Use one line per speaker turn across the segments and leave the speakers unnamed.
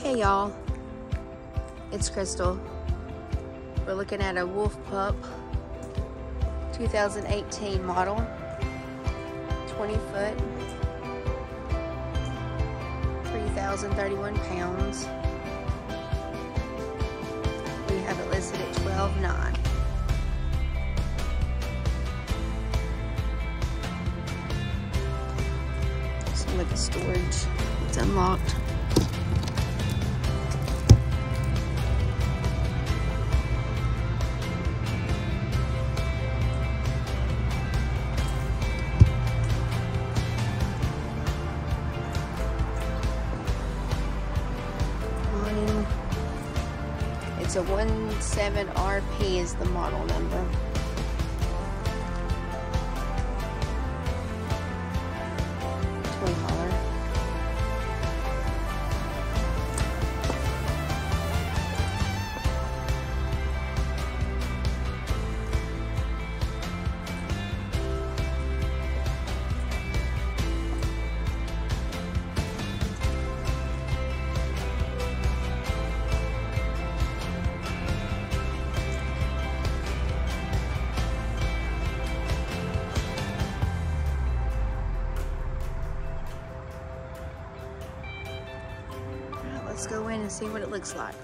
Hey y'all, it's Crystal. We're looking at a Wolf Pup 2018 model, 20 foot, 3,031 pounds. We have it listed at 12.9. So look at storage, it's unlocked. It's a 17RP is the model number. Let's go in and see what it looks like.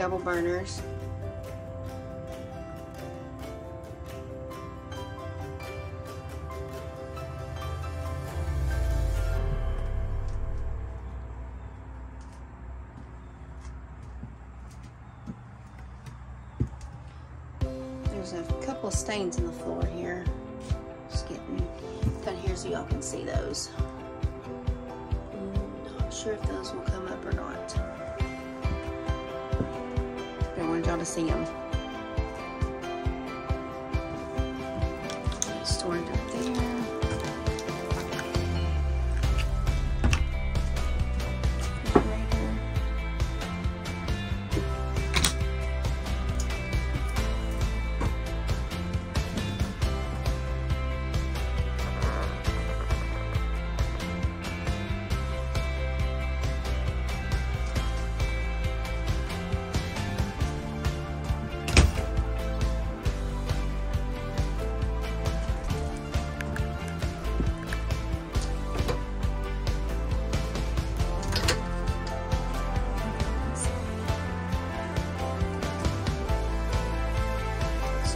Double burners. There's a couple stains in the floor here. Just getting down here so y'all can see those. I'm Not sure if those will come up or not. Wanted y'all to see them.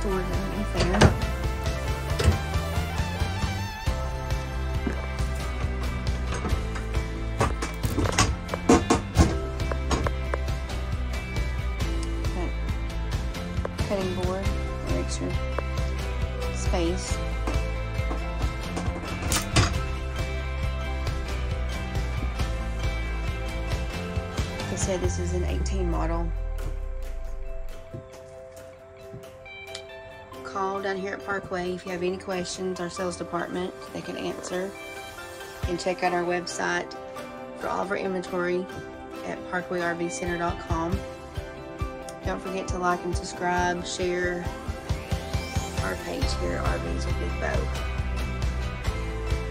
Cutting board for extra space. Like I said, this is an 18 model. Call down here at Parkway if you have any questions. Our sales department, they can answer. And check out our website for all of our inventory at parkwayrvcenter.com. Don't forget to like and subscribe, share our page here, RVs with Big Bo.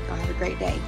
Y'all have a great day.